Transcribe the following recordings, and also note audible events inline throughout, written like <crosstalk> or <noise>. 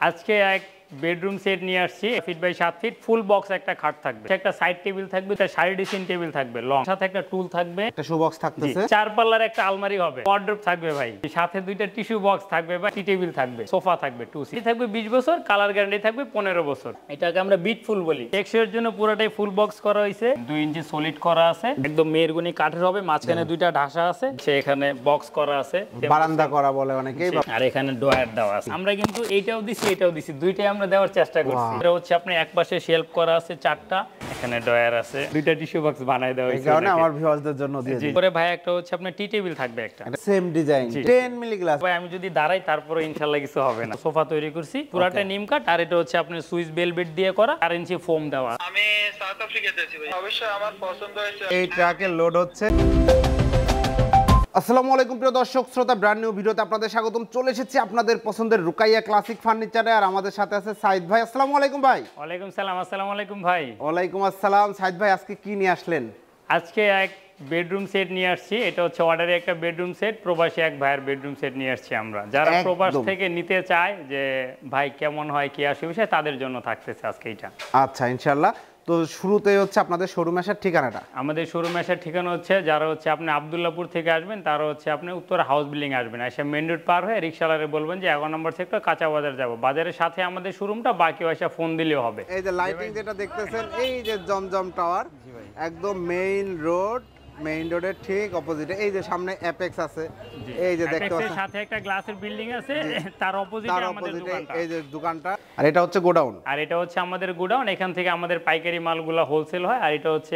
আজকে এক bedroom set নিয়ে আসছি ফিট বাই সাত ফিট ফুল বক্স একটা খাট থাকবে। একটা সাইড টেবিল থাকবে একটা সাইড ড্রেসিং টেবিল থাকবে লং সাথে একটা টুল থাকবে। একটা শু বক্স থাকতেছে। চার পাল্লার একটা আলমারি হবে থাকবে ভাই। সাথে দুইটা টিস্যু বক্স থাকবে বা টি টেবিল থাকবে সোফা থাকবে টু সিট থাকবে বিশ বছর কালার গ্যারান্টি থাকবে পনেরো বছর। এটাকে আমরা বিট ফুল বলি। টেক্সচারের জন্য পুরোটাই ফুল বক্স করা হয়েছে। দুই ইঞ্চি সলিড করা আছে। একদম মেরগুনি কাঠের হবে মাঝখানে দুইটা ঢাসা আছে সে এখানে বক্স করা আছে। বারান্দা করা বলে অনেকেই আর এখানে ডয়ার দেওয়া আছে। আমরা কিন্তু এইটাও দিছি এটাও দিছি দুইটাই আমরা দেওয়ার চেষ্টা করছি। এটা হচ্ছে আপনি এক পাশে শেলফ করা আছে চারটা এখানে ডয়ার আছে। দুইটা টিস্যু বক্স বানাই দেওয়া এই হয়েছে কারণে আমার ভিউয়ার্সদের জন্য দিয়ে দিই। পরে ভাই একটা হচ্ছে আপনার টি টেবিল থাকবে একটা। সেম ডিজাইন 10 মিলি গ্লাস ভাই আমি যদি দাঁড়াই তারপরে ইনশাল্লাহ কিছু হবে না। সোফা তৈরি করছি পুরাটা নিম কাঠ আর এটা হচ্ছে আপনার সুইস বেলবেট দিয়ে করা আর ইঞ্চি ফোম দেওয়া। আমি সাউথ আফ্রিকাতে আছি ভাই। অবশ্যই আমার পছন্দ হয়েছে। এই ট্রাকে লোড হচ্ছে। আসসালামু আলাইকুম প্রিয় দর্শক শ্রোতা ব্র্যান্ড নিউ ভিডিওতে আপনাদের স্বাগতম। চলে এসেছি আপনাদের পছন্দের রুকাইয়া ক্লাসিক ফার্নিচারে আর আমাদের সাথে আছে সাইদ ভাই। আসসালামু আলাইকুম ভাই। ওয়ালাইকুম সালাম আসসালামু আলাইকুম ভাই। ওয়ালাইকুম আসসালাম। সাইদ ভাই আজকে কি নিয়ে আসলেন? আজকে এক বেডরুম সেট নিয়ে আসছি। এটা হচ্ছে অর্ডারে একটা বেডরুম সেট প্রবাসী এক ভাইয়ের বেডরুম সেট নিয়ে আসছি আমরা। যারা প্রবাস থেকে নিতে চায় যে ভাই কেমন হয় কি অসুবিধা তাদের জন্য থাকতেছে আজকে এটা আচ্ছা ইনশাল্লাহ তো শুরুতে হচ্ছে আপনাদের শোরুম আসার ঠিকানাটা। আমাদের শোরুম আসার ঠিকানা হচ্ছে যারা হচ্ছে আপনি আবদুল্লাপুর থেকে আসবেন তারা হচ্ছে আপনি উত্তর হাউস বিল্ডিং আসবেন। এসে মেন রোড পার হয়ে রিক্সালারে বলবেন যে এগারো নম্বর সেক্টর কাঁচা বাজার যাব। বাজারের সাথে আমাদের শোরুমটা বাকি এসে ফোন দিলেও হবে। এই যে লাইটিং যেটা দেখতেছেন এই যে জমজম টাওয়ার একদম মেইন রোড মেইন রোডের ঠিক অপোজিটে এই যে সামনে অ্যাপেক্স আছে। এই যে দেখতে পাচ্ছেন। সাথে একটা গ্লাসের বিল্ডিং আছে তার অপোজিটে আমাদের দোকানটা। এই যে দোকানটা। আর এটা হচ্ছে গোডাউন। আর এটা হচ্ছে আমাদের গোডাউন এখান থেকে আমাদের পাইকারি মালগুলো হোলসেল হয় আর এটা হচ্ছে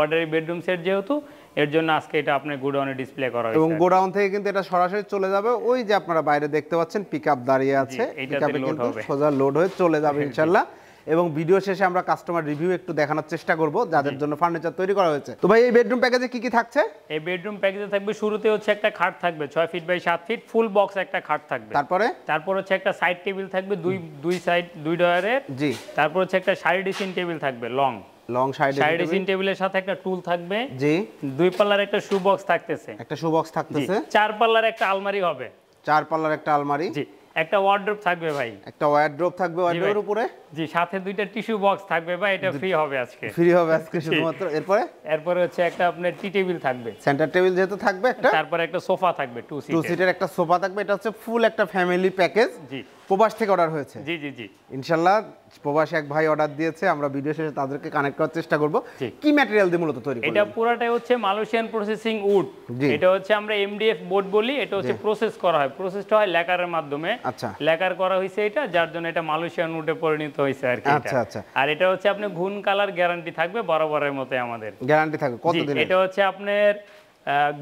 অর্ডারি বেডরুম সেট যেহেতু এর জন্য আজকে এটা আপনার গোডাউনে ডিসপ্লে করা হয়েছে এবং গোডাউন থেকে কিন্তু এটা সরাসরি চলে যাবে ওই যে আপনারা বাইরে দেখতে পাচ্ছেন পিকআপ দাঁড়িয়ে আছে এটা পিকআপে কিন্তু সোজা লোড হয়ে চলে যাবে <laughs> ইনশাল্লাহ এবং ভিডিও শেষে আমরা কাস্টমার রিভিউ একটু দেখানোর চেষ্টা করব যাদের জন্য ফার্নিচার তৈরি করা হয়েছে। তো ভাই এই বেডরুম প্যাকেজে কি কি থাকছে? এই বেডরুম প্যাকেজে থাকবে শুরুতে হচ্ছে একটা খাট থাকবে ছয় ফিট বাই সাত ফিট ফুল বক্স একটা খাট থাকবে। তারপরে? তারপর হচ্ছে একটা সাইড টেবিল থাকবে দুই দুই সাইড দুই ডয়ারের জি। তারপর হচ্ছে একটা সাইড ড্রেসিং টেবিল থাকবে লং লং সাইডে সাইড ড্রেসিং টেবিলের সাথে একটা টুল থাকবে। জি। দুই পাল্লার একটা শু বক্স থাকতেছে। একটা শু বক্স থাকতেছে। চার পাল্লার একটা আলমারি হবে। চার পাল্লার একটা আলমারি। জি। একটা ওয়ার্ড্রপ থাকবে ভাই। একটা ওয়ার্ড্রপ থাকবে ওয়ার্ড্রপের উপরে? জি সাথে দুইটা টিস্যু বক্স থাকবে ভাই এটা ফ্রি হবে আজকে। ফ্রি হবে আজকে শুধুমাত্র? এরপরে? এরপরে হচ্ছে একটা আপনার টি টেবিল থাকবে। সেন্টার টেবিল যেহেতু থাকবে একটা? তারপরে একটা সোফা থাকবে টু টু সিটার সিটের একটা সোফা থাকবে এটা হচ্ছে ফুল একটা ফ্যামিলি প্যাকেজ জি। প্রবাস থেকে অর্ডার হয়েছে। জি জি জি। ইনশাল্লাহ প্রবাসী এক ভাই অর্ডার দিয়েছে আমরা ভিডিও শেষে তাদেরকে কানেক্ট করার চেষ্টা করব। কি ম্যাটেরিয়াল দিয়ে মূলত তৈরি এটা পুরাটাই হচ্ছে মালয়েশিয়ান প্রসেসিং উড এটা হচ্ছে আমরা এমডিএফ বোর্ড বলি এটা হচ্ছে প্রসেস করা হয়। প্রসেসটা হয় লেকারের মাধ্যমে। আচ্ছা। লেকার করা হয়েছে এটা যার জন্য এটা মালয়েশিয়ান উডে পরিণত হয়েছে আর কি এটা। আচ্ছা, আচ্ছা। আর এটা হচ্ছে আপনি ঘুন কালার গ্যারান্টি থাকবে বরাবরের মতো আমাদের। গ্যারান্টি থাকবে। কতদিন এটা হচ্ছে আপনার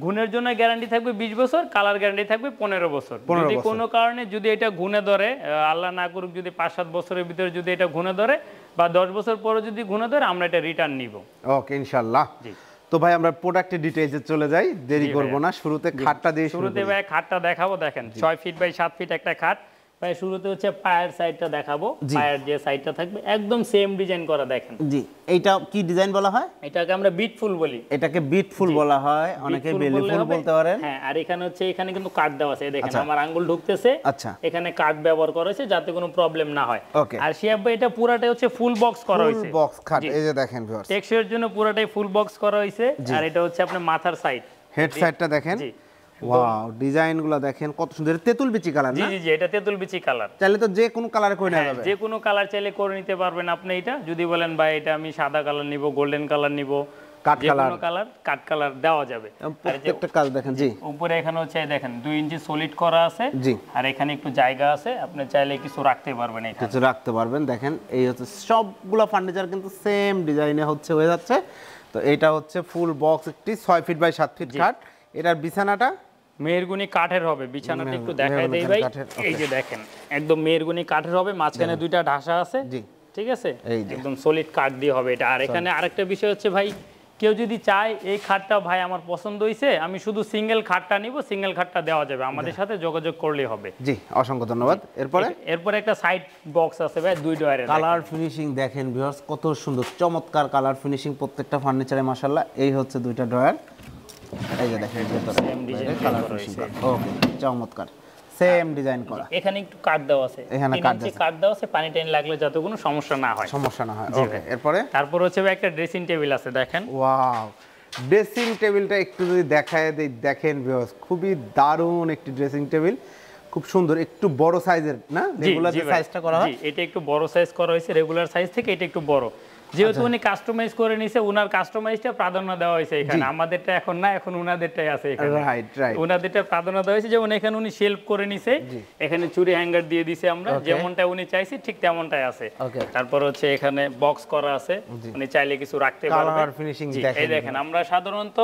ঘুণের জন্য গ্যারান্টি থাকবে বিশ বছর কালার গ্যারান্টি থাকবে পনেরো বছর। যদি কোনো কারণে যদি এটা ঘুণে ধরে আল্লাহ না করুক যদি পাঁচ সাত বছরের ভিতরে যদি এটা ঘুণে ধরে বা দশ বছর পরে যদি ঘুণে ধরে আমরা এটা রিটার্ন নিব। ওকে ইনশাল্লাহ জি। তো ভাই আমরা প্রোডাক্টের ডিটেইলসে চলে যাই। দেরি করব না। শুরুতে খাটটা দিয়ে শুরুতে ভাই খাটটা দেখাবো দেখেন। ছয় ফিট বাই সাত ফিট একটা খাট। ভাই শুরুতে হচ্ছে পায়ের সাইডটা দেখাবো। পায়ের যে সাইডটা থাকবে একদম সেম ডিজাইন করা দেখেন। জি এইটা কি ডিজাইন বলা হয়? এটাকে আমরা বিটফুল বলি। এটাকে বিটফুল বলা হয় অনেকে Beadful বেলি ফুল বলতে পারেন। হ্যাঁ আর এখানে হচ্ছে এখানে কিন্তু কাঠ দেওয়া আছে দেখেন আচ্ছা। আমার আঙ্গুল ঢুকতেছে। আচ্ছা। এখানে কাঠ ব্যবহার করা হয়েছে যাতে কোনো প্রবলেম না হয়. আর শিয়াব ভাই এটা পুরাটাই হচ্ছে ফুল বক্স করা ফুল হয়েছে। বক্স খাট এই যে দেখেন ভিউয়ার্স টেক্সচারের জন্য পুরাটাই ফুল বক্স করা হয়েছে। আর এটা হচ্ছে আপনার মাথার সাইড হেড সাইডটা দেখেন। জি। ওয়াও ডিজাইনগুলো দেখেন কত সুন্দর। তেঁতুল বিচি কালার না? জি জি এটা তেঁতুল বিচি কালার চাইলে তো যে কোনো কালারে করে নেওয়া হ্যাঁ, যাবে। যে কোনো কালার চাইলে করে নিতে পারবেন আপনি এটা। যদি বলেন ভাই এটা আমি সাদা কালার নিব গোল্ডেন কালার নিব কাঠ কালার। কালার কাঠ কালার দেওয়া যাবে। প্রত্যেকটা কাজ দেখেন জি। উপরে এখানে হচ্ছে দেখেন দুই ইঞ্চি সলিড করা আছে। জি। আর এখানে একটু জায়গা আছে আপনি চাইলে কিছু রাখতে পারবেন এখানে কিছু রাখতে পারবেন। দেখেন এই হচ্ছে সবগুলো ফার্নিচার কিন্তু সেম ডিজাইনে হচ্ছে হয়ে যাচ্ছে। তো এটা হচ্ছে ফুল বক্স একটি ছয় ফিট বাই সাত ফিট খাট এটার বিছানাটা মেহরগুনি কাঠের হবে বিছানাটা একটু দেখাই দেই ভাই। এই যে দেখেন একদম মেহরগুনি কাঠের হবে মাঝখানে দুইটা ঢাসা আছে জি। ঠিক আছে? একদম সলিড কাঠ দিয়ে হবে এটা। আর এখানে আরেকটা বিষয় হচ্ছে ভাই কেউ যদি চায় এই খাটটা ভাই আমার পছন্দ হয়েছে আমি শুধু সিঙ্গেল খাটটা নিব সিঙ্গেল খাটটা দেওয়া যাবে। আমাদের সাথে যোগাযোগ করলেই হবে। জি অসংখ্য ধন্যবাদ। এরপরে? এরপরে একটা সাইড বক্স আছে ভাই দুই ডয়ারের কালার ফিনিশিং দেখেন ভিউয়ার্স কত সুন্দর চমৎকার কালার ফিনিশিং প্রত্যেকটা ফার্নিচারে মাশাল্লাহ এই হচ্ছে দুইটা ড্রয়ার এই যে দেখেন Same design কালার ওকে চমৎকার। সেম ডিজাইন করা। এখানে একটু কাট দেওয়া আছে। এখানে কাট কাট দেওয়া আছে। পানি লাগলে যাতে কোনো সমস্যা না হয়। সমস্যা না হয়। ওকে। এরপরে? তারপর হচ্ছে একটা ড্রেসিং টেবিল আছে দেখেন। ওয়াও ড্রেসিং টেবিলটা একটু যদি দেখায় দেই দেখেন ভিউয়ার্স খুবই দারুণ একটি ড্রেসিং টেবিল খুব সুন্দর একটু বড় সাইজের না? রেগুলার যে। সাইজটা করা হয়। জি এটা একটু বড় সাইজ করা হয়েছে। রেগুলার সাইজ থেকে এটা একটু বড়। যেহেতু আচ্ছা। উনি কাস্টমাইজ করে নিছে উনার কাস্টমাইজটা প্রাধান্য দেওয়া হয়েছে এখানে। আমাদেরটা এখন না এখন উনাদেরটাই আছে এখানে। রাইট রাইট উনাদেরটা প্রাধান্য দেওয়া হয়েছে যেমন এখানে উনি শেলফ করে নিছে। এখানে চুরি হ্যাঙ্গার দিয়ে দিছে আমরা যেমনটা উনি চাইছে ঠিক তেমনটাই আছে. তারপর হচ্ছে এখানে বক্স করা আছে। উনি চাইলে কিছু রাখতে পারবে জি, দেখেন এই দেখেন। আমরা সাধারণত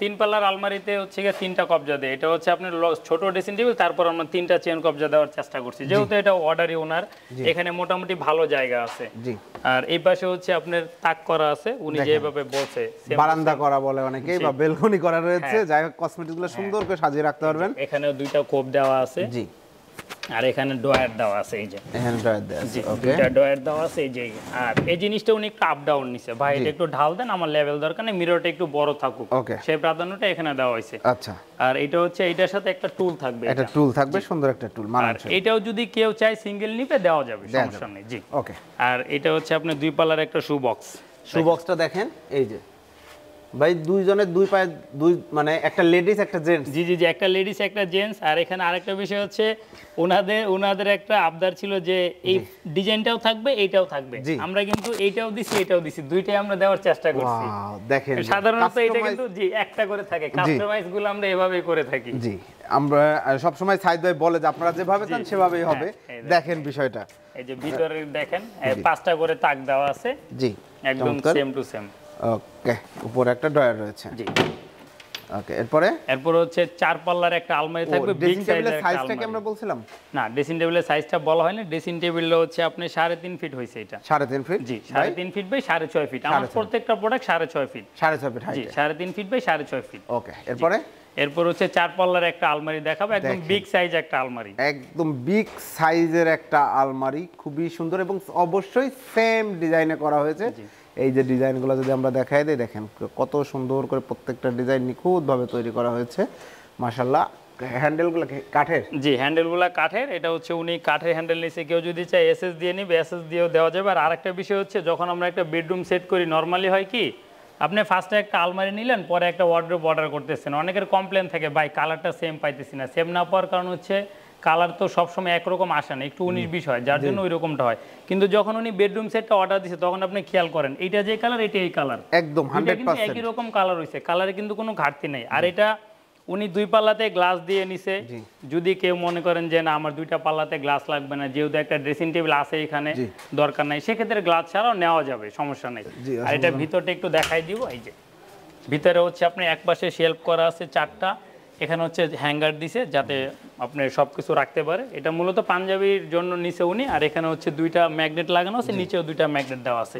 তিন পাল্লার আলমারিতে হচ্ছে গিয়ে তিনটা কবজা দেয় এটা হচ্ছে আপনার ছোট ড্রেসিং টেবিল তারপর আমরা তিনটা চেন কবজা দেওয়ার চেষ্টা করছি। যেহেতু এটা অর্ডারই ওনার এখানে মোটামুটি ভালো জায়গা আছে। জি। আর এই পাশে হচ্ছে আপনার তাক করা আছে উনি যেভাবে বলছে বারান্দা করা বলে অনেকেই বা বেলকনি করা রয়েছে হ্যাঁ। যাই হোক কসমেটিকগুলো সুন্দর করে সাজিয়ে রাখতে পারবেন। এখানেও দুইটা কোপ দেওয়া আছে। জি। আর এখানে ডয়ার দেওয়া আছে এই যে। এখানে ড্রয়ার দেওয়া আছে ওকে। ডয়ার দেওয়া আছে এই যে আর এই জিনিসটা উনি একটু আপ ডাউন নিছে। ভাই এটা একটু ঢাল দেন আমার লেভেল দরকার নেই মিররটা একটু বড় থাকুক। Okay. সেই প্রাধান্যটা এখানে দেওয়া হয়েছে। আচ্ছা। আর এটা হচ্ছে এইটার সাথে একটা টুল থাকবে একটা এটা। টুল থাকবে সুন্দর একটা টুল মানানসই। এটাও যদি কেউ চায় সিঙ্গেল নিবে দেওয়া যাবে সমস্যা নেই জি। ওকে। আর এটা হচ্ছে আপনার দুই পাল্লার একটা শু বক্স শু বক্সটা দেখেন এই যে। ভাই দুইজনের দুই পায়ে দুই মানে একটা লেডিস একটা জেন্টস জি জি জি একটা লেডিস একটা জেন্টস আর এখানে আরেকটা বিষয় হচ্ছে ওনাদের ওনাদের একটা আবদার ছিল যে এই ডিজাইনটাও থাকবে এইটাও থাকবে। আমরা কিন্তু এইটাও দিছি এটাও দিছি। দুইটাই আমরা দেওয়ার চেষ্টা করছি। দেখেন সাধারণত এটা কিন্তু জি একটা করে থাকে। কাস্টমাইজগুলো আমরা এভাবেই করে থাকি। জি আমরা সব সময় সাইদ ভাই বলে যে আপনারা যেভাবে চান সেভাবেই হবে। হ্যাঁ, দেখেন। দেখেন বিষয়টা। এই যে ভিতরে দেখেন পাঁচটা করে তাক দেওয়া আছে। জি একদম সেম টু সেম ওকে উপরে একটা ড্রয়ার রয়েছে। জি। ওকে এরপরে? এরপর হচ্ছে চার পাল্লার একটা আলমারি থাকবে বিগ সাইজের টেবিলের সাইজটা কি আমরা বলছিলাম? না ড্রেসিং টেবিলের সাইজটা বলা হয়নি ড্রেসিং টেবিলটা হচ্ছে আপনি সাড়ে তিন ফিট হয়েছে এটা। সাড়ে তিন ফিট জি সাড়ে তিন ফিট বাই সাড়ে ছয় ফিট আমার প্রত্যেকটা প্রোডাক্ট সাড়ে ছয় ফিট সাড়ে ছয় ফিট জি হাইট সাড়ে তিন ফিট বাই সাড়ে ছয় ফিট ওকে এরপরে? এরপর হচ্ছে চার পাল্লার একটা আলমারি দেখাবো একদম বিগ সাইজ একটা আলমারি। একদম বিগ সাইজের একটা আলমারি খুবই সুন্দর এবং অবশ্যই সেম ডিজাইনে করা হয়েছে। এই যে ডিজাইনগুলো যদি আমরা দেখাই দিই, দেখেন কত সুন্দর করে প্রত্যেকটা ডিজাইন নিখুঁতভাবে তৈরি করা হয়েছে। মাশাল্লাহ হ্যান্ডেলগুলো কাঠের? জি, হ্যান্ডেলগুলো কাঠের, এটা হচ্ছে উনি কাঠের হ্যান্ডেল নিছে। কেউ যদি চায় এসএস দিয়ে নিবে, এসএস দিয়েও দেওয়া যাবে। আর আরেকটা বিষয় হচ্ছে, যখন আমরা একটা বেডরুম সেট করি, নর্মালি হয় কি, আপনি ফার্স্টে একটা আলমারি নিলেন, পরে একটা ওয়ার্ড্রোব অর্ডার করতেছেন। অনেকের কমপ্লেন থাকে, ভাই কালারটা সেম পাইতেছি না। সেম না পাওয়ার কারণ হচ্ছে কালার তো সবসময় একরকম আসে না একটু উনিশ বিশ হয় যার জন্য ওই রকমটা হয়। কিন্তু যখন উনি বেডরুম সেটটা অর্ডার দিছে তখন আপনি খেয়াল করেন এটা যে কালার এটা এই কালার একদম কিন্তু একই রকম কালার হইছে কালারে কিন্তু কোনো ঘাটতি নেই। আর এটা উনি দুই পাল্লাতে গ্লাস দিয়ে নিছে। যদি কেউ মনে করেন যে না আমার দুইটা পাল্লাতে গ্লাস লাগবে না যেহেতু একটা ড্রেসিং টেবিল আছে এখানে দরকার নাই সেক্ষেত্রে গ্লাস ছাড়াও নেওয়া যাবে সমস্যা নেই। আর এটা ভিতরটা একটু দেখাই দিব এই যে। ভিতরে হচ্ছে আপনি এক পাশে শেলফ করা আছে চারটা। এখানে হচ্ছে হ্যাঙ্গার দিছে যাতে আপনি সব কিছু রাখতে পারে। এটা মূলত পাঞ্জাবির জন্য নিচে উনি আর এখানে হচ্ছে দুইটা ম্যাগনেট লাগানো আছে নিচেও দুইটা ম্যাগনেট দেওয়া আছে।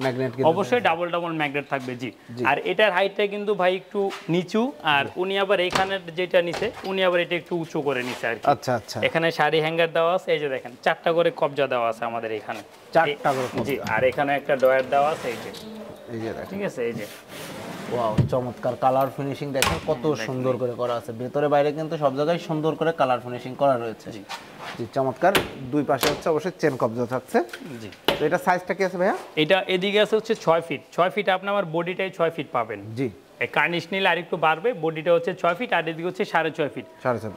অবশ্যই ডাবল ডাবল ম্যাগনেট থাকবে জি। আর এটার হাইটটা কিন্তু ভাই একটু নিচু আর উনি আবার এখানে যেটা নিছে উনি আবার এটা একটু উঁচু করে নিছে আর আচ্ছা আচ্ছা। এখানে শাড়ি হ্যাঙ্গার দেওয়া আছে এই যে দেখেন চারটা করে কবজা দেওয়া আছে আমাদের এখানে। চারটা করে জি আর এখানে একটা ডয়ার দেওয়া আছে এই যে। এই যে দেখেন। ঠিক আছে এই যে। ওয়াও চমৎকার কালার ফিনিশিং দেখেন কত সুন্দর করে করা আছে। ভেতরে বাইরে কিন্তু সব জায়গায় সুন্দর করে কালার ফিনিশিং করা রয়েছে। জি। চমৎকার। দুই পাশে হচ্ছে অবশ্যই চেন কবজা থাকছে। জি। তো এটা সাইজটা কি আছে ভাইয়া? এটা এদিকে আছে হচ্ছে ছয় ফিট ছয় ফিট আপনি আমার বডিটাই ছয় ফিট পাবেন। জি। কার্নিশ নিলে আরেকটু বাড়বে বডিটা হচ্ছে ছয় ফিট আর এদিকে হচ্ছে সাড়ে ছয় ফিট।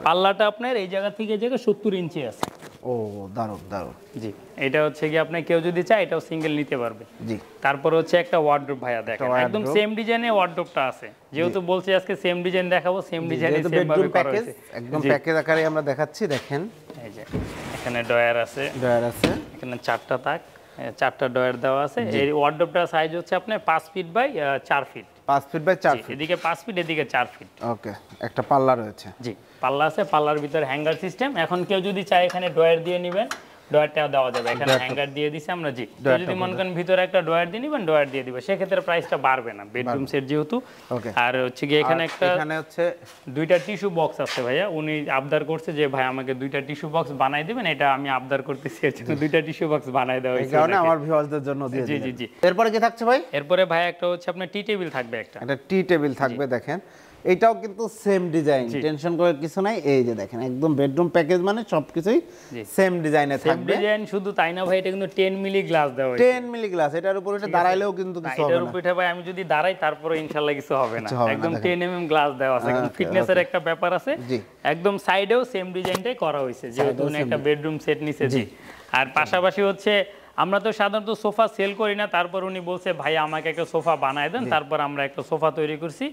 পাল্লাটা আপনার এই জায়গা থেকে এই জায়গা সত্তর ইঞ্চি আছে। ও দারুণ দারুণ। জি এটা হচ্ছে কি আপনি কেউ যদি চায় এটাও সিঙ্গেল নিতে পারবে। জি। তারপর হচ্ছে একটা ওয়ার্ড্রোপ ভাইয়া দেখেন একদম সেম ডিজাইনে ওয়ার্ড্রোপটা আছে। যেহেতু বলছি আজকে সেম ডিজাইন দেখাবো সেম ডিজাইনে সেম ভাবে করা প্যাকেজ হয়েছে। একদম প্যাকেজ আকারে আমরা দেখাচ্ছি দেখেন। এই যে এখানে ডয়ার আছে। ডয়ার আছে। এখানে চারটা তাক। চারটা ডয়ার দেওয়া আছে। এই ওয়ার্ডরোবটার সাইজ হচ্ছে আপনার পাঁচ ফিট বাই চার ফিট পাঁচ ফিট বাই চার ফিট এদিকে পাঁচ ফিট এদিকে চার ফিট ওকে একটা পাল্লা রয়েছে। জি পাল্লা আছে পাল্লার ভিতরে হ্যাঙ্গার সিস্টেম এখন কেউ যদি চায় এখানে ডয়ার দিয়ে নেবেন ডয়ারটা দেওয়া যাবে। এখানে হ্যাঙ্গার দিয়ে দিছে আমরা জি যদি মনে করেন ভিতরে একটা ডয়ার দিয়ে নেবেন ডয়ার দিয়ে দিবে সেক্ষেত্রে প্রাইসটা বাড়বে না বেডরুম সেট যেহেতু. আর হচ্ছে গিয়ে এখানে একটা এখানে হচ্ছে দুইটা টিস্যু বক্স আছে ভাইয়া। উনি আবদার করছে যে ভাই আমাকে দুইটা টিস্যু বক্স বানাই দিবেন এটা আমি আবদার করতেছি এর জন্য দুইটা টিস্যু বক্স বানাই দেওয়া এই হয়েছে কারণে আমার ভিউয়ার্সদের জন্য দিয়ে জি, জি, জি। এরপরে কি থাকছে ভাই? এরপরে ভাই একটা হচ্ছে আপনার টি টেবিল থাকবে একটা। একটা টি টেবিল থাকবে দেখেন। এটাও কিন্তু সেম ডিজাইন টেনশন করার কিছু নাই। এই যে দেখেন একদম বেডরুম প্যাকেজ মানে সবকিছুই সেম ডিজাইনে সেম থাকবে। ডিজাইন শুধু তাই না ভাই এটা কিন্তু টেন মিলি গ্লাস দেওয়া হয়েছে। 10 মিলি গ্লাস এটার উপর এটা দাঁড়াইলেও কিন্তু কিছু হবে এটার না। উপর উঠে ভাই আমি যদি দাঁড়াই তারপরে ইনশাল্লাহ কিছু হবে না। একদম দেখেন। টেন এম এম গ্লাস দেওয়া আছে। Okay, ফিটনেসের একটা ব্যাপার আছে। একদম সাইডেও সেম ডিজাইনটাই করা হয়েছে। যেহেতু একটা বেডরুম সেট নিছে জি। আর পাশাপাশি হচ্ছে আমরা তো সাধারণত সোফা সেল করি না তারপর উনি বলছে ভাই আমাকে একটা সোফা বানায় দেন। তারপর আমরা একটা সোফা তৈরি করছি।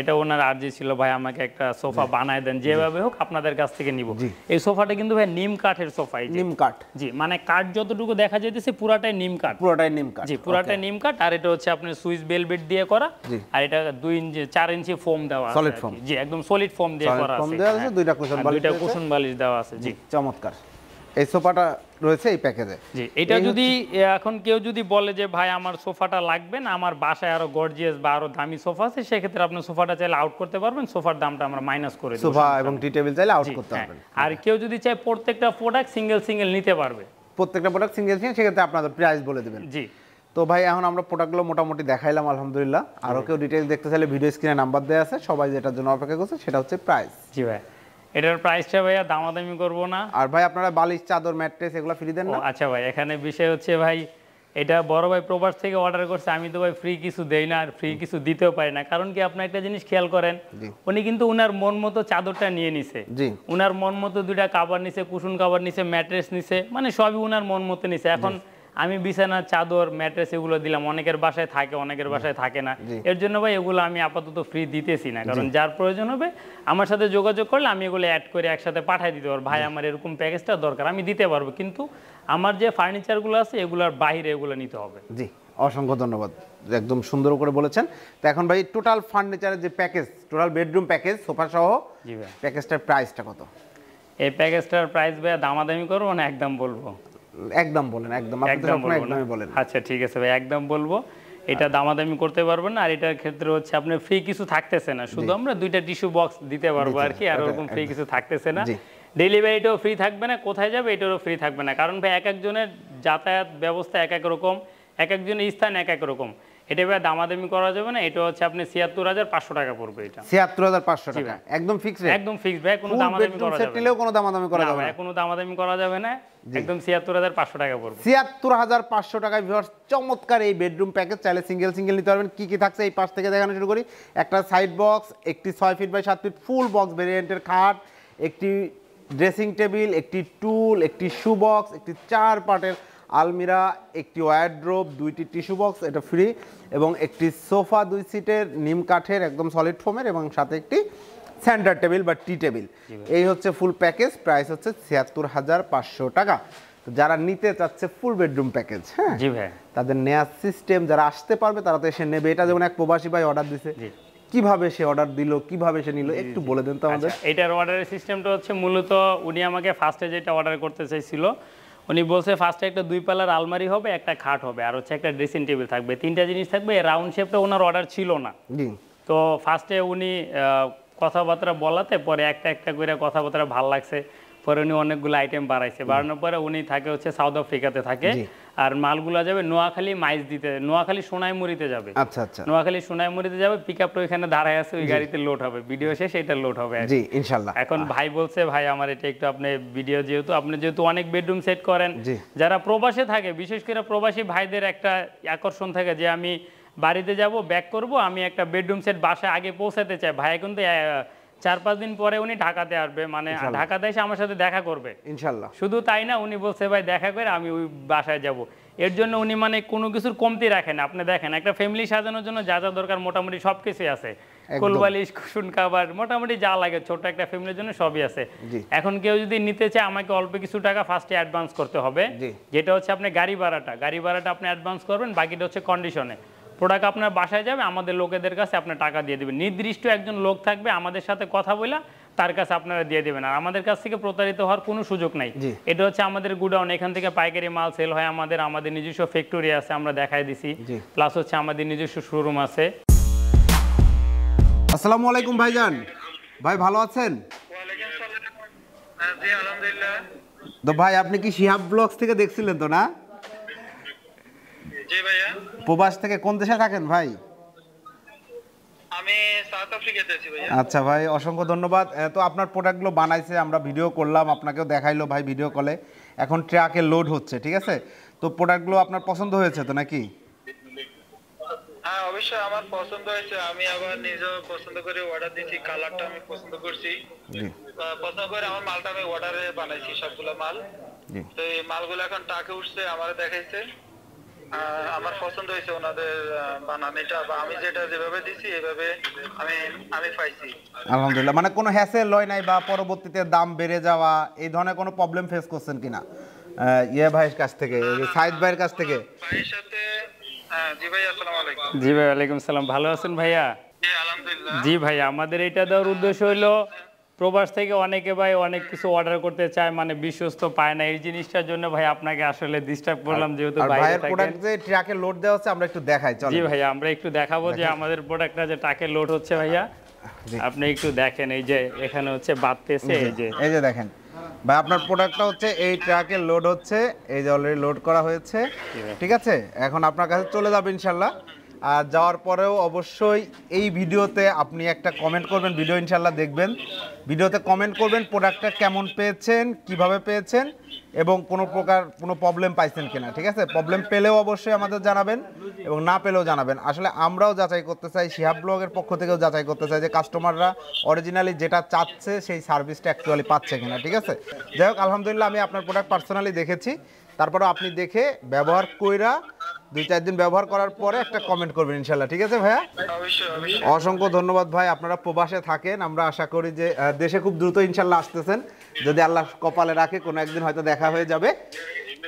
এটা ওনার আর্জি ছিল ভাই আমাকে একটা সোফা বানায় দেন যেভাবে হোক আপনাদের কাছ থেকে নিব। এই সোফাটা কিন্তু ভাই নিম কাঠের সোফা নিম কাঠ। জি মানে কাঠ যতটুকু দেখা যাইতেছে পুরাটাই নিম কাঠ। পুরোটাই নিম কাঠ। জি পুরাটা নিম কাঠ আর এটা হচ্ছে আপনার সুইস বেলভেট দিয়ে করা আর এটা দুই ইঞ্চি চার ইঞ্চি ফোম দেওয়া আছে Solid আর জি একদম সলিড ফোম দিয়ে করা আছে। দুইটা বালিশ দুইটা কুশন বালিশ দেওয়া আছে জি চমৎকার। এই সোফাটা রয়েছে এই প্যাকেজে। জি এটা যদি এখন কেউ যদি বলে যে ভাই আমার সোফাটা লাগবে না আমার বাসায় আরও গর্জিয়াস বা আরও দামি সোফা আছে সেক্ষেত্রে আপনি সোফাটা চাইলে আউট করতে পারবেন সোফার দামটা আমরা মাইনাস করে দেব সোফা এবং টি টেবিল চাইলে আউট করতে হ্যাঁ। পারবেন। আর কেউ যদি চায় প্রত্যেকটা প্রোডাক্ট সিঙ্গেল সিঙ্গেল নিতে পারবে। প্রত্যেকটা প্রোডাক্ট সিঙ্গেল সিঙ্গেল সেক্ষেত্রে আপনাদের প্রাইস বলে দেবেন। জি। তো ভাই এখন আমরা প্রোডাক্টগুলো মোটামুটি দেখাইলাম আলহামদুলিল্লাহ। আরও কেউ ডিটেলস দেখতে চাইলে ভিডিও স্ক্রিনে নাম্বার দেওয়া আছে। সবাই যেটার জন্য অপেক্ষা করছে সেটা হচ্ছে প্রাইস জি ভাই। এটার প্রাইসটা ভাইয়া দামাদামি করব না। আর ভাই আপনারা বালিশ চাদর ম্যাট্রেস এগুলো ফ্রি দেন না? আচ্ছা ভাই এখানে বিষয় হচ্ছে ভাই এটা বড় ভাই প্রবাস থেকে অর্ডার করছে আমি তো ভাই ফ্রি কিছু দেই না আর ফ্রি কিছু দিতেও পারি না। কারণ কি আপনি একটা জিনিস খেয়াল করেন উনি কিন্তু উনার মন মতো চাদরটা নিয়ে নিছে। জি। উনার মন মতো দুইটা কাবার নিছে কুশন কাবার নিছে ম্যাট্রেস নিছে মানে সবই উনার মন মতো নিছে। এখন আমি বিছানার চাদর ম্যাট্রেস এগুলো দিলাম। অনেকের বাসায় থাকে অনেকের বাসায় থাকে না। এর জন্য ভাই এগুলো আমি আপাতত ফ্রি দিতেছি না। কারণ যার প্রয়োজন হবে আমার সাথে যোগাযোগ করলে আমি এগুলো অ্যাড করে একসাথে পাঠিয়ে দিতে পারব। ভাই আমার এরকম প্যাকেজটা দরকার আমি দিতে পারব। কিন্তু আমার যে ফার্নিচারগুলো আছে এগুলোর বাইরে এগুলো নিতে হবে। জি অসংখ্য ধন্যবাদ। একদম সুন্দর করে বলেছেন। তো এখন ভাই টোটাল ফার্নিচারের যে package total bedroom package sofa সহ প্যাকেজটার প্রাইসটা কত? এই প্যাকেজটার প্রাইস ভাই দামাদামি করব না একদম বলব। একদম বলেন একদম। আপনি একদমই বলেন। আচ্ছা ঠিক আছে ভাই একদম বলব। এটা দামাদামি করতে পারবেন না আর এটার ক্ষেত্রে হচ্ছে আপনার ফ্রি কিছু থাকতেছে না। শুধু আমরা দুইটা টিস্যু বক্স দিতে পারব আর কি আর ওরকম ফ্রি কিছু থাকতেছে না। ডেলিভারিটাও ফ্রি থাকবে না কোথায় যাবে এটারও ফ্রি থাকবে না। কারণ ভাই এক একজনের যাতায়াত ব্যবস্থা এক এক রকম এক একজনের স্থান এক এক রকম। এটা ভাই দামাদামি করা যাবে না এটা হচ্ছে আপনি ছিয়াত্তর হাজার পাঁচশো টাকা পড়বে এটা। ছিয়াত্তর হাজার পাঁচশো টাকা। একদম ফিক্স একদম ফিক্সড ভাই কোনো দামাদামি করা যাবে না। কোনো দামাদামি করা না যাবে ভাই, না কোনো দামাদামি করা যাবে না। একদম ছিয়াত্তর হাজার পাঁচশো টাকা পড়বে। ছিয়াত্তর হাজার পাঁচশো টাকায় ভিউয়ার্স চমৎকার এই বেডরুম প্যাকেজ চাইলে সিঙ্গেল সিঙ্গেল নিতে পারবেন। কি কি থাকছে এই পাশ থেকে দেখানো শুরু করি। একটা সাইড বক্স একটি ছয় ফিট বাই সাত ফিট ফুল বক্স ভেরিয়েন্টের খাট একটি ড্রেসিং টেবিল একটি টুল একটি শু বক্স একটি চার পার্টের আলমিরা একটি ওয়ারড্রোব দুইটি টিস্যু বক্স এটা ফ্রি এবং একটি সোফা দুই সিটের নিম কাঠের একদম সলিড ফোমের এবং সাথে একটি সেন্টার টেবিল বা টি টেবিল এই হচ্ছে ফুল প্যাকেজ প্রাইস হচ্ছে ছিয়াত্তর হাজার পাঁচশো টাকা। যারা নিতে চাচ্ছে ফুল বেডরুম প্যাকেজ হ্যাঁ? জি ভাই। তাদের নেয়ার সিস্টেম যারা আসতে পারবে তারা তো এসে নেবে। এটা যেমন এক প্রবাসী ভাই অর্ডার দিছে। কীভাবে সে অর্ডার দিল কীভাবে সে নিল একটু বলে দেন তো আমাদের। আচ্ছা, এটার অর্ডারের সিস্টেমটা হচ্ছে মূলত উনি আমাকে ফার্স্টে যেটা অর্ডার করতে চাইছিল উনি বলছে ফার্স্টে একটা দুই পালার আলমারি হবে একটা খাট হবে আর হচ্ছে একটা ড্রেসিং টেবিল থাকবে। তিনটা জিনিস থাকবে রাউন্ড শেপটা ওনার অর্ডার ছিল না। তো ফার্স্টে উনি আহ, কথাবার্তা বলাতে পরে একটা একটা করে কথাবার্তা ভালো লাগছে পরে উনি অনেকগুলো আইটেম বাড়াইছে। বাড়ানোর পরে উনি থাকে হচ্ছে সাউথ আফ্রিকাতে থাকে। আর মালগুলা যাবে নোয়াখালী মাইজ দিতে নোয়াখালী সোনাইমুড়িতে যাবে। আচ্ছা আচ্ছা। নোয়াখালী সোনাইমুড়িতে যাবে পিক আপটা ওইখানে দাঁড়ায় আছে ওই গাড়িতে লোড হবে। ভিডিও শেষ এটা লোড হবে জি ইনশাল্লাহ। এখন ভাই বলছে ভাই আমার এটা একটু আপনি ভিডিও যেহেতু আপনি যেহেতু অনেক বেডরুম সেট করেন যারা প্রবাসে থাকে বিশেষ করে প্রবাসী ভাইদের একটা আকর্ষণ থাকে যে আমি বাড়িতে যাব ব্যাক করব আমি একটা বেডরুম সেট বাসায় আগে পৌঁছাতে চাই। ভাই কিন্তু চার পাঁচ দিন পরে উনি ঢাকাতে আসবে মানে ঢাকাতে এসে আমার সাথে দেখা করবে। ইনশাল্লাহ। শুধু তাই না উনি বলছে ভাই দেখা করে আমি ওই বাসায় যাব। এর জন্য উনি মানে কোনো কিছুর কমতি রাখেন। আপনি দেখেন একটা ফ্যামিলি সাজানোর জন্য যা যা দরকার মোটামুটি সব কিছুই আছে কোলবালিশ কুসুন কাবার মোটামুটি যা লাগে ছোট একটা ফ্যামিলির জন্য সবই আছে। এখন কেউ যদি নিতে চায় আমাকে অল্প কিছু টাকা ফার্স্টে অ্যাডভান্স করতে হবে। যেটা হচ্ছে আপনি গাড়ি ভাড়াটা গাড়ি ভাড়াটা আপনি অ্যাডভান্স করবেন বাকিটা হচ্ছে কন্ডিশনে প্রোডাক্ট আপনার বাসায় যাবে আমাদের লোকেদের কাছে আপনার টাকা দিয়ে দেবেন নির্দিষ্ট একজন লোক থাকবে আমাদের সাথে কথা বলে তার কাছে আপনারা দিয়ে দেবেন। আর আমাদের কাছ থেকে প্রতারিত হওয়ার কোনো সুযোগ নাই। এটা হচ্ছে আমাদের গুডাউন এখান থেকে পাইকারি মাল সেল হয় আমাদের আমাদের নিজস্ব ফ্যাক্টরি আছে আমরা দেখাই দিছি। প্লাস হচ্ছে আমাদের নিজস্ব শোরুম আছে। আসসালামু আলাইকুম ভাইজান। ভাই ভালো আছেন? তো ভাই আপনি কি শিহাব ব্লগস থেকে দেখছিলেন তো না? জি ভাইয়া। প্রবাস থেকে কোন দেশে থাকেন ভাই? আমি আমি সাউথ আফ্রিকাতে আছি ভাইয়া। আচ্ছা ভাই অসংখ্য ধন্যবাদ। তো আপনার প্রোডাক্টগুলো বানাইছে আমরা ভিডিও করলাম আপনাকেও দেখাইলো ভাই ভিডিও কলে। এখন ট্রাকে লোড হচ্ছে ঠিক আছে? তো প্রোডাক্টগুলো আপনার পছন্দ হয়েছে তো নাকি? হ্যাঁ অবশ্যই আমার পছন্দ হয়েছে। আমি আবার নিজেও পছন্দ করে অর্ডার দিয়েছি কালারটা আমি পছন্দ করছি। পছন্দ করে আমার মালটা আমি অর্ডারে বানাইছি সবগুলো মাল। তো এই মালগুলো এখন টাকে উঠছে আমার দেখাইছে। আমার পছন্দ হয়েছে ওনাদের আহ, বানানিটা বা আমি যেটা যেভাবে দিছি এভাবে আমি আমি পাইছি। আলহামদুলিল্লাহ। মানে কোনো হ্যাসেল লয় নাই বা পরবর্তীতে দাম বেড়ে যাওয়া এই ধরনের কোনো প্রবলেম ফেস করছেন কিনা? ইয়ে ভাইয়ের কাছ থেকে সাইদ ভাইয়ের কাছ থেকে। ভাইয়ের সাথে জি ভাই আসসালামু আলাইকুম। জি ভাই ওয়ালাইকুম সালাম। ভালো আছেন ভাইয়া? জি আলহামদুলিল্লাহ। জি ভাই আমাদের এটা দেওয়ার উদ্দেশ্য হলো প্রবাস থেকে অনেকে ভাই অনেক কিছু অর্ডার করতে চায় মানে বিশ্বস্ত পায় না। এই জিনিসটার জন্য ভাই আপনাকে আসলে ডিস্টার্ব করলাম যেহেতু ভাইয়ের প্রোডাক্ট যে ট্রাকে লোড দেওয়া হচ্ছে আমরা একটু দেখাই চল জি ভাইয়া আমরা একটু দেখাবো যে আমাদের প্রোডাক্টটা যে টাকে লোড হচ্ছে ভাইয়া। আপনি একটু দেখেন এই যে এখানে হচ্ছে বাড়তেছে এই যে। এই যে দেখেন। ভাই আপনার প্রোডাক্টটা হচ্ছে এই ট্রাকে লোড হচ্ছে এই যে অলরেডি লোড করা হয়েছে। ঠিক আছে? এখন আপনার কাছে চলে যাবে ইনশাল্লাহ আর যাওয়ার পরেও অবশ্যই এই ভিডিওতে আপনি একটা কমেন্ট করবেন ভিডিও ইনশাল্লাহ দেখবেন। ভিডিওতে কমেন্ট করবেন প্রোডাক্টটা কেমন পেয়েছেন, কীভাবে পেয়েছেন, এবং কোনো প্রকার কোনো প্রবলেম পাইছেন কিনা, ঠিক আছে? প্রবলেম পেলেও অবশ্যই আমাদের জানাবেন, এবং না পেলেও জানাবেন। আসলে আমরাও যাচাই করতে চাই, শিহাব ব্লগের পক্ষ থেকেও যাচাই করতে চাই যে কাস্টমাররা অরিজিনালি যেটা চাচ্ছে, সেই সার্ভিসটা অ্যাকচুয়ালি পাচ্ছে কিনা, ঠিক আছে? যাই হোক, আলহামদুলিল্লাহ, আমি আপনার প্রোডাক্ট পার্সোনালি দেখেছি। তারপরে আপনি দেখে ব্যবহার কইরা দুই চার দিন ব্যবহার করার পরে একটা কমেন্ট করবেন ইনশাল্লাহ ঠিক আছে ভাইয়া? অসংখ্য ধন্যবাদ ভাই আপনারা প্রবাসে থাকেন আমরা আশা করি যে দেশে খুব দ্রুত ইনশাল্লাহ আসতেছেন। যদি আল্লাহ কপালে রাখে কোনো একদিন হয়তো দেখা হয়ে যাবে।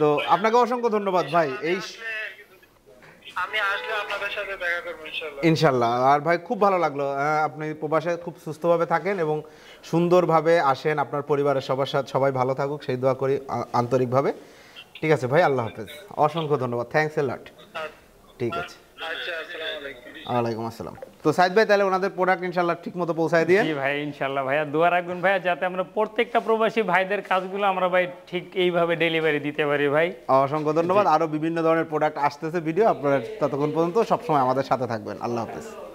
তো আপনাকে অসংখ্য ধন্যবাদ ভাই এই ইনশাল্লাহ আর ভাই খুব ভালো লাগল আপনি প্রবাসে খুব সুস্থভাবে থাকেন এবং সুন্দরভাবে আসেন আপনার পরিবারের সবার সাথে সবাই ভালো থাকুক সেই দোয়া করি আন্তরিকভাবে। ঠিক আছে ভাই আল্লাহ হাফেজ। অসংখ্য ধন্যবাদ। থ্যাংকস এ লট ঠিক আছে। ওয়ালাইকুম আসসালাম। তো সাইদ ভাই তাহলে ওনাদের প্রোডাক্ট ইনশাল্লাহ ঠিক মতো পৌঁছায় দিয়ে? জি ভাই ইনশাল্লাহ ভাইয়া। দোয়া রাখবেন ভাইয়া যাতে আমরা প্রত্যেকটা প্রবাসী ভাইদের কাজগুলো আমরা ভাই ঠিক এইভাবে ডেলিভারি দিতে পারি ভাই। অসংখ্য ধন্যবাদ। আরও বিভিন্ন ধরনের প্রোডাক্ট আসতেছে ভিডিও আপনারা ততক্ষণ পর্যন্ত সবসময় আমাদের সাথে থাকবেন। আল্লাহ হাফেজ।